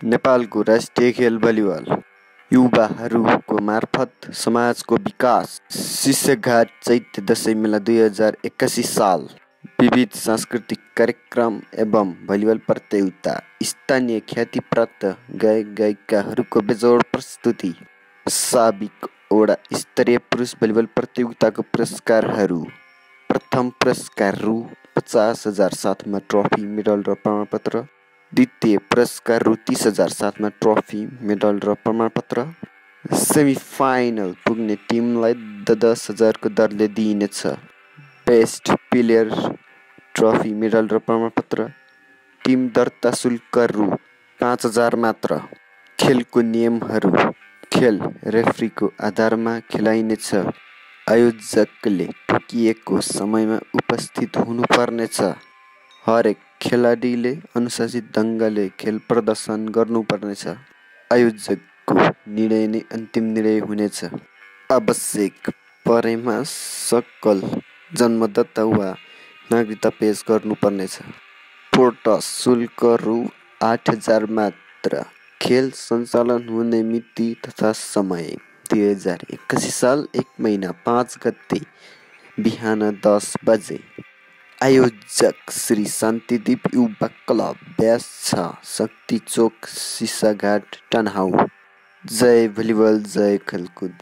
नेपालको राष्ट्रिय खेल भलिबल युवाहरूको मार्फत समाजको विकास। शिष्यघाट चैत्य दसैँ मेला दुई हजार एक्कासी साल विविध सांस्कृतिक कार्यक्रम एवं भलिबल प्रतियोगिता स्थानीय ख्यातिप्राप्त गायक गायिकाहरूको बेजोड प्रस्तुति। साबिकवटा स्तरीय पुरुष भलिबल प्रतियोगिताको पुरस्कारहरू। प्रथम पुरस्कार रु पचास हजार साथमा ट्रफी मेडल र प्रमाणपत्र। द्वितीय पुरस्कार रु तिस हजार साथमा ट्रफी मेडल र प्रमाणपत्र। सेमी फाइनल पुग्ने टिमलाई दस हजारको दरले दिइनेछ। बेस्ट प्लेयर ट्रफी मेडल र प्रमाणपत्र। टिम दर्ता शुल्क रु पाँच हजार मात्र। खेलको नियमहरू। खेल रेफ्रीको आधारमा खेलाइनेछ। आयोजकले तोकिएको समयमा उपस्थित हुनुपर्नेछ। हरेक खेलाडीले अनुशासित ढङ्गले खेल प्रदर्शन गर्नुपर्नेछ। आयोजकको निर्णय नै अन्तिम निर्णय हुनेछ। आवश्यक परेमा सकल जन्मदाता वा नागरिकता पेस गर्नुपर्नेछ। पोर्ट शुल्क रु आठ हजार मात्र खेल सञ्चालन हुने मिति तथा समय दुई हजार एक्कासी साल एक महिना पाँच गते बिहान दस बजे। आयोजक श्री शान्तिदीप युवा क्लब ब्यास छ शक्ति चोक सिसाघाट टनहाउ। जय भलिबल जय खेलकुद।